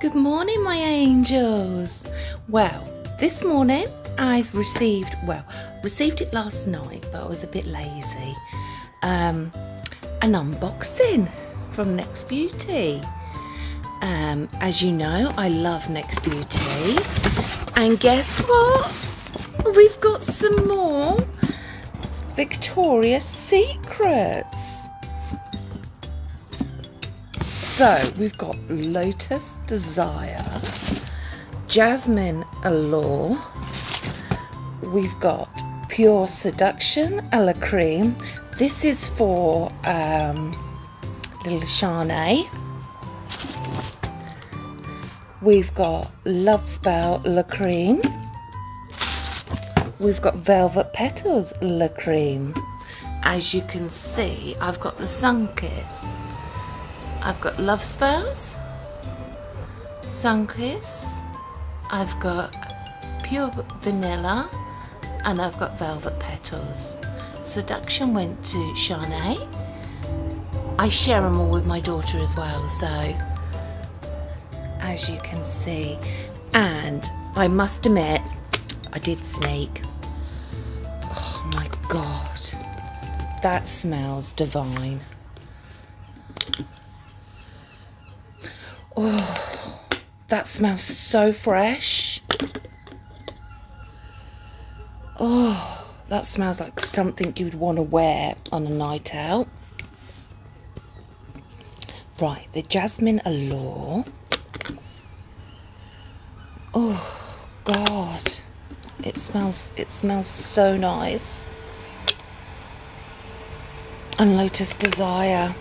Good morning, my angels. Well, this morning I've received, well, received it last night, but I was a bit lazy. Um, an unboxing from Next Beauty. Um, as you know, I love Next Beauty. And guess what? We've got some more Victoria's Secrets. So we've got Lotus Desire, Jasmine Allure, we've got Pure Seduction a la Crème. This is for um, little Shanae. We've got Love Spell La Crème. We've got Velvet Petals La Crème. As you can see, I've got the Sun Kiss. I've got Love Spells, Sunkiss, I've got Pure Vanilla, and I've got Velvet Petals. Seduction went to Shanae. I share them all with my daughter as well, so as you can see. And I must admit, I did sneak. Oh my god, that smells divine. Oh, that smells so fresh. Oh, that smells like something you'd want to wear on a night out. Right, the Jasmine Allure. Oh God, it smells. It smells so nice. And Lotus Desire.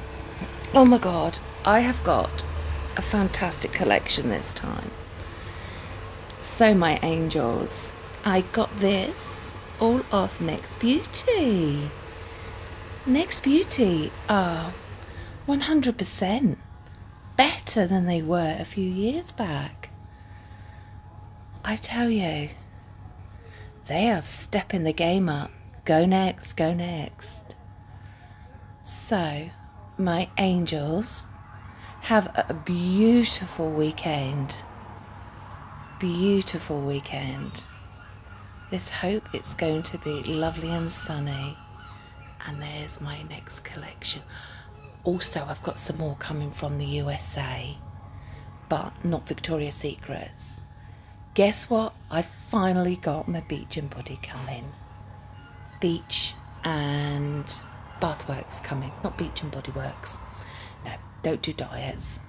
Oh my God, I have got a fantastic collection this time. So, my angels, I got this all off Next Beauty. Next Beauty ah, are 100% better than they were a few years back. I tell you, they are stepping the game up. Go next, go next. So, my angels, have a beautiful weekend. Beautiful weekend. Let's hope it's going to be lovely and sunny. And there's my next collection. Also, I've got some more coming from the USA, but not Victoria's Secrets. Guess what? I finally got my beach and body coming. Beach and Bathworks coming, not Beach and Body Works. Don't do diets.